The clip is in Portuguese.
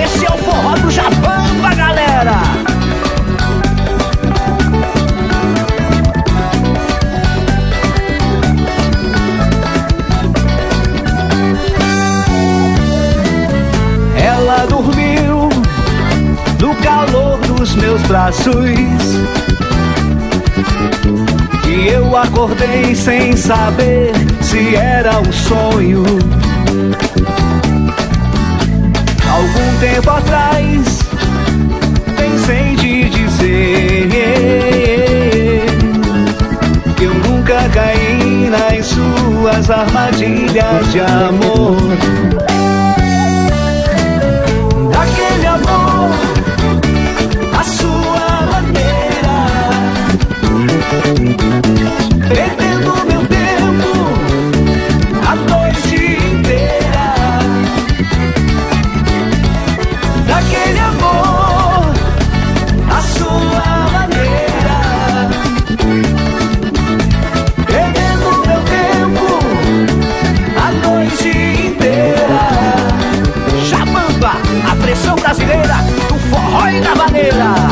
Esse é o forró do Japamba, galera. Ela dormiu no calor dos meus braços. E eu acordei sem saber se era um sonho. Tempo atrás pensei de dizer que eu nunca caí nas suas armadilhas de amor. Daquele amor, a sua maneira, Cavaneira.